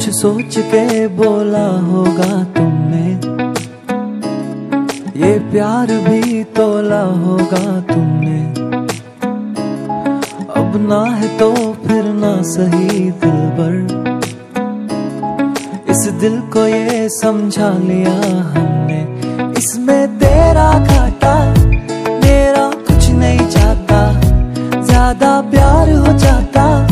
सोच के बोला होगा तुमने। ये प्यार भी तोला होगा तुमने। अब ना है तो फिर ना सही दिल भर इस दिल को ये समझा लिया हमने। इसमें तेरा घाटा, मेरा कुछ नहीं जाता। ज़्यादा प्यार हो जाता।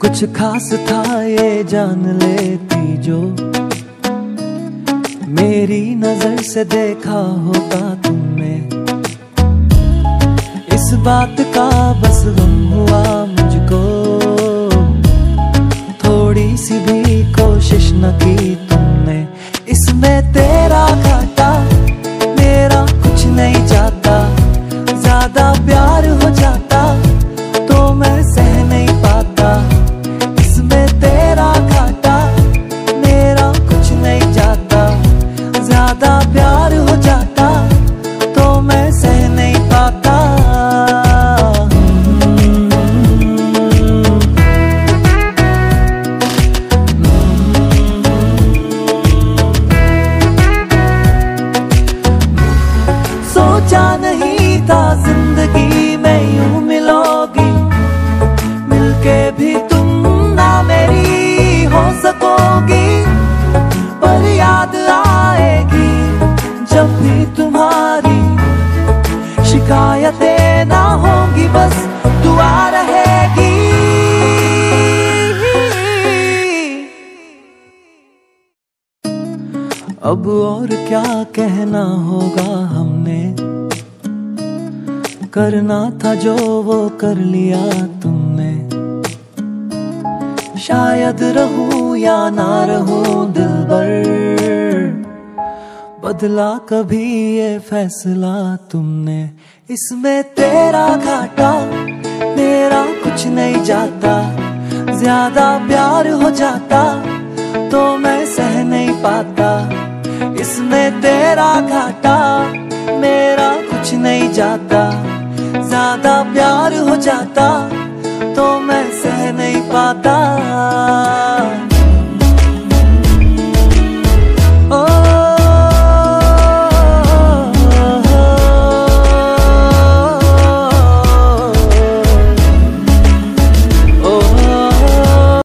कुछ खास था ये जान लेती जो मेरी नज़र से देखा होगा तुमने। इस बात का बस गम हुआ मुझको। थोड़ी सी भी कोशिश न की तुमने। इसमें तेरा घाटा, मेरा कुछ नहीं जाता ज़्यादा प्यार हो जाता ज़्यादा प्यार हो जाता तो मैं सह नहीं पाता। सोचा नहीं था ज़िंदगी में यूँ मिलोगी, मिलके भी शिकायतें ना होंगी बस, दुआ रहेगी। अब और क्या कहना होगा हमने? करना था जो वो कर लिया तुमने। शायद रहूँ या ना रहूँ, दिल भर बदला कभी ये फैसला तुमने। इसमें तेरा घाटा, मेरा कुछ नहीं जाता। ज़्यादा प्यार हो जाता तो मैं सह नहीं पाता। इसमें तेरा घाटा, मेरा कुछ नहीं जाता। ज़्यादा प्यार हो जाता तो मैं सह नहीं पाता।